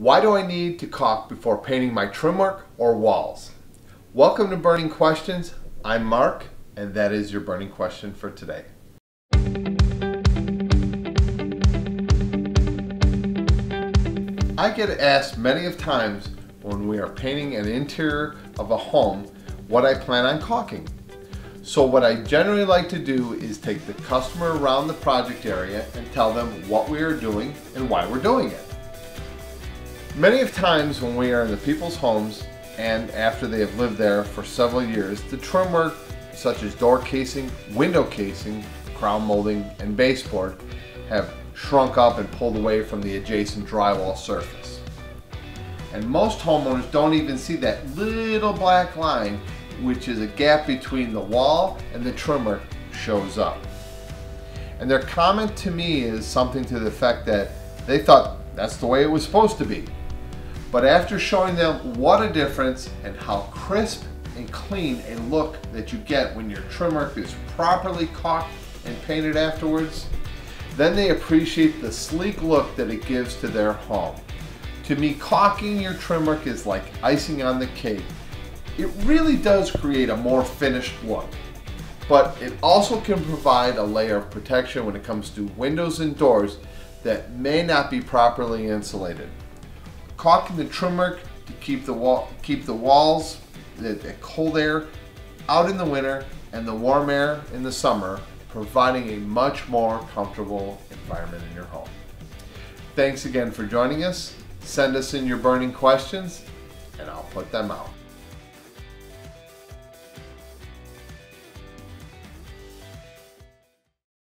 Why do I need to caulk before painting my trim work or walls? Welcome to Burning Questions. I'm Mark, and that is your burning question for today. I get asked many of times when we are painting an interior of a home what I plan on caulking. So what I generally like to do is take the customer around the project area and tell them what we are doing and why we're doing it. Many of times when we are in the people's homes and after they have lived there for several years, the trim work such as door casing, window casing, crown molding, and baseboard have shrunk up and pulled away from the adjacent drywall surface. And most homeowners don't even see that little black line which is a gap between the wall and the trim work shows up. And their comment to me is something to the effect that they thought that's the way it was supposed to be. But after showing them what a difference and how crisp and clean a look that you get when your trim work is properly caulked and painted afterwards, then they appreciate the sleek look that it gives to their home. To me, caulking your trim work is like icing on the cake. It really does create a more finished look, but it also can provide a layer of protection when it comes to windows and doors that may not be properly insulated caulking the trim work to keep the wall, keep the walls, the, the cold air out in the winter and the warm air in the summer, providing a much more comfortable environment in your home. Thanks again for joining us. Send us in your burning questions and I'll put them out.